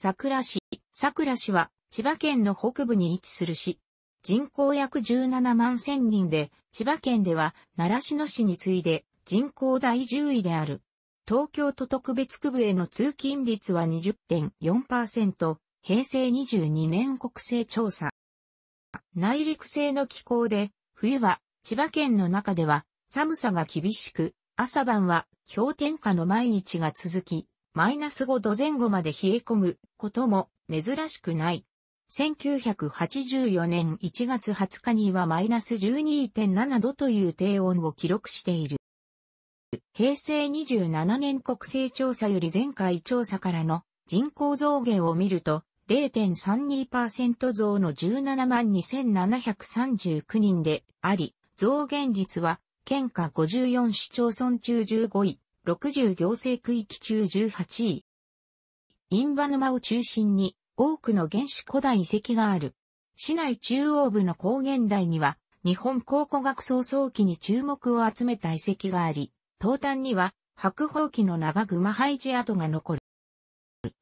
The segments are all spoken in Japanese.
桜市。桜市は千葉県の北部に位置する市。人口約17万千人で、千葉県では習志野市に次いで人口第10位である。東京都特別区部への通勤率は20.4%、平成22年国勢調査。内陸性の気候で、冬は千葉県の中では寒さが厳しく、朝晩は氷点下の毎日が続き、マイナス5度前後まで冷え込むことも珍しくない。1984年1月20日にはマイナス12.7度という低温を記録している。平成27年国勢調査より前回調査からの人口増減を見ると0.32%増の17万2739人であり、増減率は県下54市町村中15位、60行政区域中18位。印旛沼を中心に多くの原始古代遺跡がある。市内中央部の高原台には日本考古学創創期に注目を集めた遺跡があり、東端には白鳳期の長熊配置跡が残る。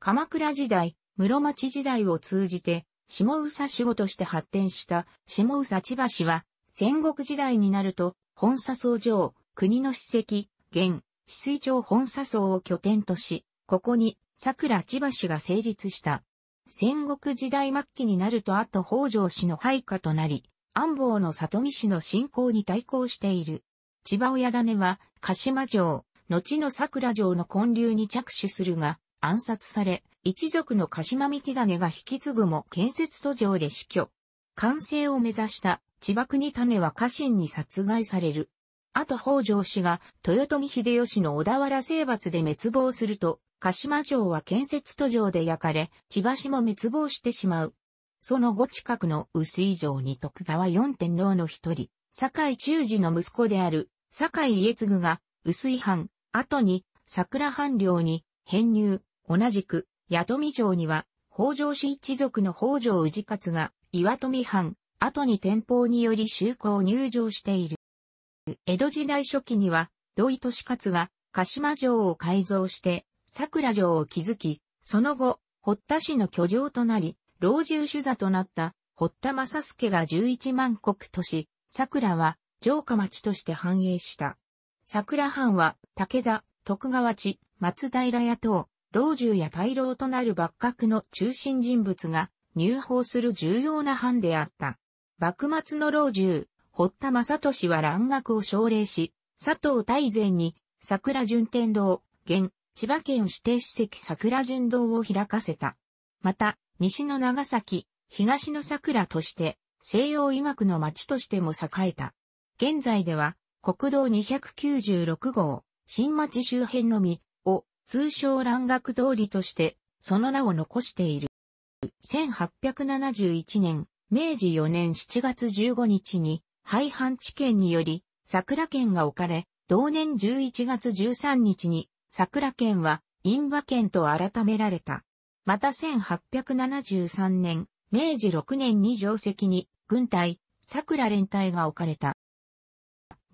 鎌倉時代、室町時代を通じて、下宇佐守護として発展した下宇佐千葉市は、戦国時代になると、本佐総城、国の史跡、現、水町本佐荘を拠点とし、ここに桜千葉市が成立した。戦国時代末期になるとあと北条氏の配下となり、安房の里見氏の侵攻に対抗している。千葉親種は、鹿島城、後の桜城の建立に着手するが、暗殺され、一族の鹿島三木種が引き継ぐも建設途上で死去。完成を目指した千葉国種は家臣に殺害される。あと北条氏が豊臣秀吉の小田原征伐で滅亡すると、鹿島城は建設途上で焼かれ、千葉市も滅亡してしまう。その後近くの薄井城に徳川四天皇の一人、堺中治の息子である堺家継が薄井藩、後に桜藩領に編入、同じく八富城には北条氏一族の北条氏勝が岩富藩、後に天保により修行入城している。江戸時代初期には土井利勝が鹿島城を改造して桜城を築き、その後、堀田市の居城となり、老中主座となった堀田正助が11万国都市、桜は城下町として繁栄した。桜藩は武田、徳川地、松平野党、老中や大老となる幕閣の中心人物が入法する重要な藩であった。幕末の老中、堀田正俊は蘭学を奨励し、佐藤大前に桜順天堂、現、千葉県指定史跡桜順堂を開かせた。また、西の長崎、東の桜として、西洋医学の町としても栄えた。現在では、国道296号、新町周辺のみを通称蘭学通りとして、その名を残している。1871年、明治4年7月15日に、廃藩置県により、桜県が置かれ、同年11月13日に、桜県は、印馬県と改められた。また1873年、明治6年に上席に、軍隊、桜連隊が置かれた。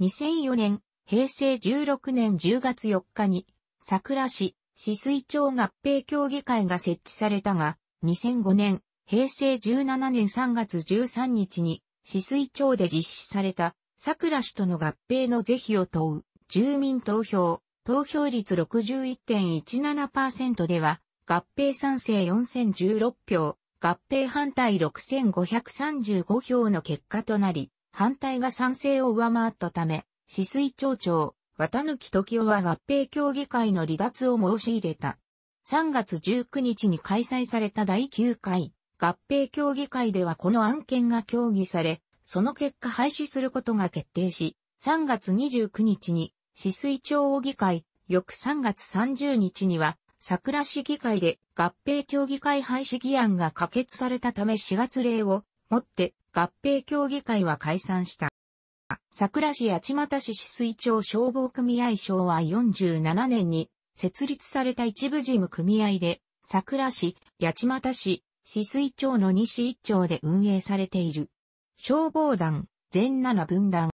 2004年、平成16年10月4日に、桜市、市水町合併協議会が設置されたが、2005年、平成17年3月13日に、市水町で実施された、桜市との合併の是非を問う、住民投票、投票率61.17%では、合併賛成4016票、合併反対6535票の結果となり、反対が賛成を上回ったため、市水町長、綿貫時夫は合併協議会の離脱を申し入れた。3月19日に開催された第9回。合併協議会ではこの案件が協議され、その結果廃止することが決定し、3月29日に市水町を議会、翌3月30日には桜市議会で合併協議会廃止議案が可決されたため4月例をもって合併協議会は解散した。桜市八街市市水町消防組合昭和47年に設立された一部事務組合で、桜市、八街市、市水町の西一町で運営されている。消防団、全七分団。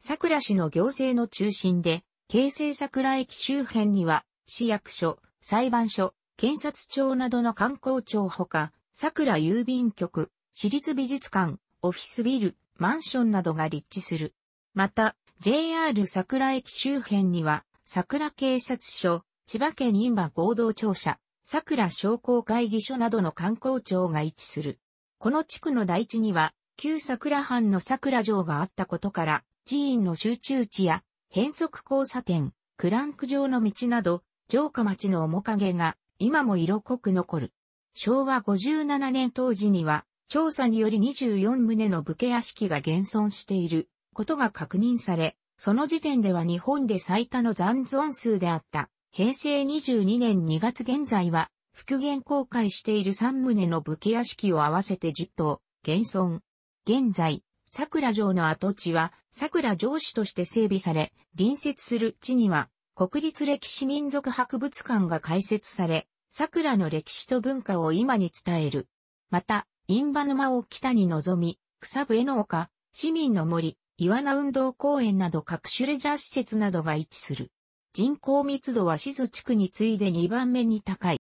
桜市の行政の中心で、京成桜駅周辺には、市役所、裁判所、検察庁などの観光庁ほか、桜郵便局、私立美術館、オフィスビル、マンションなどが立地する。また、JR 桜駅周辺には、桜警察署、千葉県印馬合同庁舎、桜商工会議所などの観光庁が位置する。この地区の台地には、旧桜藩の桜城があったことから、寺院の集中地や、変則交差点、クランク状の道など、城下町の面影が、今も色濃く残る。昭和57年当時には、調査により24棟の武家屋敷が現存していることが確認され、その時点では日本で最多の残存数であった平成22年2月現在は復元公開している3棟の武家屋敷を合わせて10棟現存。現在、桜城の跡地は桜城市として整備され、隣接する地には国立歴史民族博物館が開設され、桜の歴史と文化を今に伝える。また、印馬沼を北に望み、草笛の丘、市民の森、岩名運動公園など各種レジャー施設などが位置する。人口密度は静地区に次いで2番目に高い。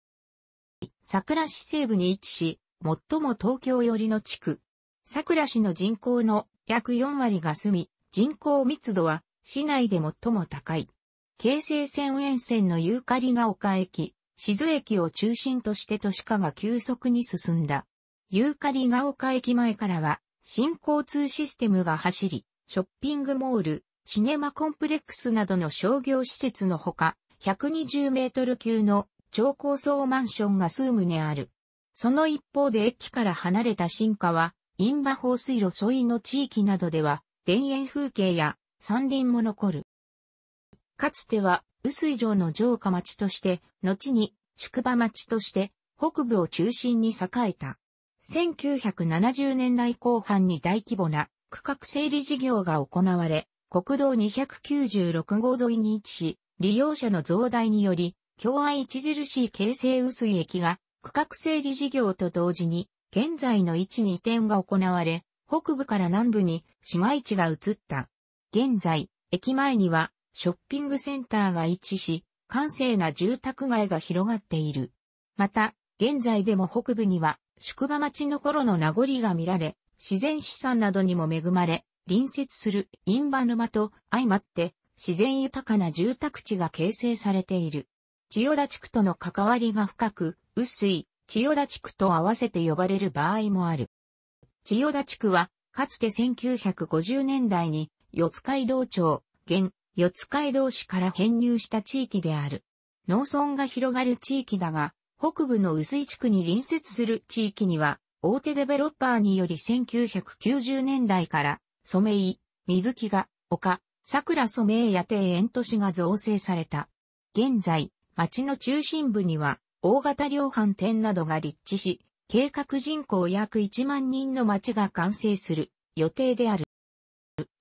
桜市西部に位置し、最も東京寄りの地区。桜市の人口の約4割が住み、人口密度は市内で最も高い。京成線沿線のユーカリが丘駅、静駅を中心として都市化が急速に進んだ。ユーカリが丘駅前からは、新交通システムが走り、ショッピングモール、シネマコンプレックスなどの商業施設のほか、120メートル級の超高層マンションが数棟ある。その一方で駅から離れた新化は、インバ放水路沿いの地域などでは、田園風景や山林も残る。かつては、雨水城の城下町として、後に宿場町として北部を中心に栄えた。1970年代後半に大規模な区画整理事業が行われ、国道296号沿いに位置し、利用者の増大により、共愛著しい京成雨水駅が区画整理事業と同時に、現在の位置に移転が行われ、北部から南部に市街地が移った。現在、駅前にはショッピングセンターが位置し、閑静な住宅街が広がっている。また、現在でも北部には宿場町の頃の名残が見られ、自然資産などにも恵まれ、隣接するインバ沼と相まって自然豊かな住宅地が形成されている。千代田地区との関わりが深く、薄い千代田地区と合わせて呼ばれる場合もある。千代田地区は、かつて1950年代に、四街道町、現、四街道市から編入した地域である。農村が広がる地域だが、北部の薄い地区に隣接する地域には、大手デベロッパーにより1990年代から、染井、水木が、丘、桜染井屋庭園都市が造成された。現在、町の中心部には、大型量販店などが立地し、計画人口約1万人の町が完成する予定である。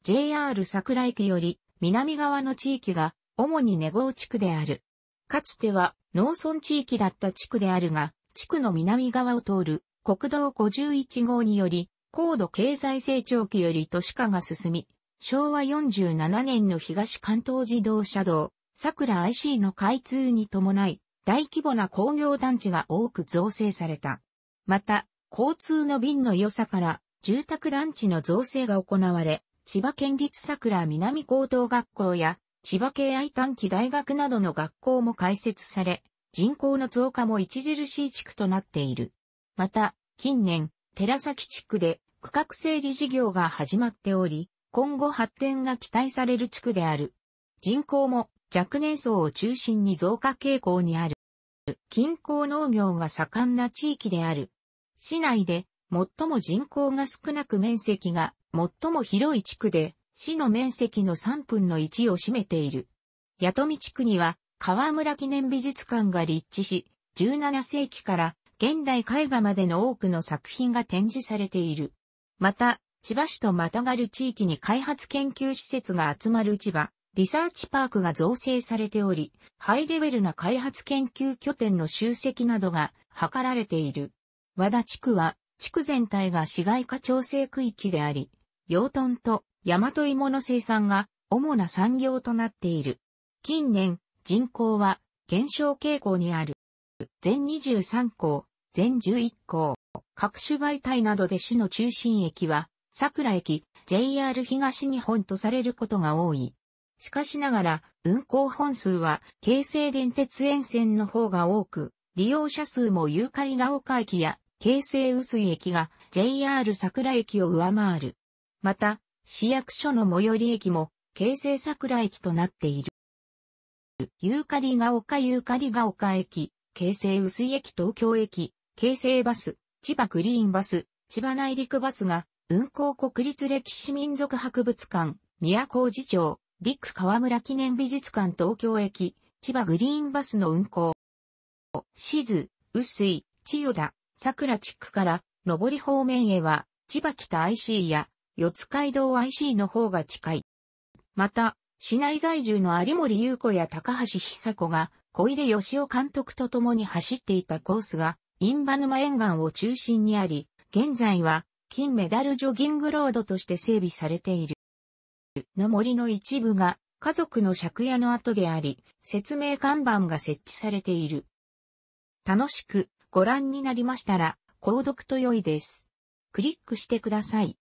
JR 桜駅より南側の地域が主に寝郷地区である。かつては農村地域だった地区であるが、地区の南側を通る国道51号により、高度経済成長期より都市化が進み、昭和47年の東関東自動車道、桜 IC の開通に伴い、大規模な工業団地が多く造成された。また、交通の便の良さから、住宅団地の造成が行われ、千葉県立桜南高等学校や、千葉県愛短期大学などの学校も開設され、人口の増加も著しい地区となっている。また、近年、寺崎地区で区画整理事業が始まっており、今後発展が期待される地区である。人口も若年層を中心に増加傾向にある。近郊農業が盛んな地域である。市内で最も人口が少なく面積が最も広い地区で、市の面積の3分の1を占めている。八富地区には河村記念美術館が立地し、17世紀から現代絵画までの多くの作品が展示されている。また、千葉市とまたがる地域に開発研究施設が集まる千葉、リサーチパークが造成されており、ハイレベルな開発研究拠点の集積などが図られている。和田地区は、地区全体が市街化調整区域であり、養豚と大和芋の生産が主な産業となっている。近年、人口は減少傾向にある。全23校、全11校。各種媒体などで市の中心駅は、桜駅、JR 東日本とされることが多い。しかしながら、運行本数は、京成電鉄沿線の方が多く、利用者数もユーカリが丘駅や、京成薄井駅が JR 桜駅を上回る。また、市役所の最寄り駅も、京成桜駅となっている。ユーカリが丘ユーカリが丘駅、京成薄井駅東京駅、京成バス、千葉グリーンバス、千葉内陸バスが、運行国立歴史民族博物館、宮古寺町、ビッグ河村記念美術館東京駅、千葉グリーンバスの運行。静、薄井、千代田、桜地区から、上り方面へは、千葉北 IC や、四街道 IC の方が近い。また、市内在住の有森優子や高橋久子が、小出義雄監督と共に走っていたコースが、インバ沼沿岸を中心にあり、現在は、金メダルジョギングロードとして整備されている。の森の一部が家族の借家の跡であり、説明看板が設置されている。楽しくご覧になりましたら、購読と良いです。クリックしてください。